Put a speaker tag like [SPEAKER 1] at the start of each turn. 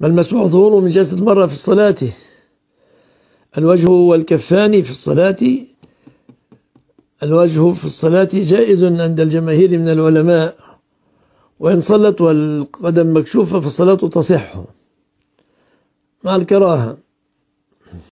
[SPEAKER 1] ما المسموح ظهوره من جسد المرأة في الصلاة. الوجه والكفان في الصلاة. الوجه في الصلاة جائز عند الجماهير من العلماء. وإن صلت والقدم مكشوفة فالصلاة تصح. مع الكراهة.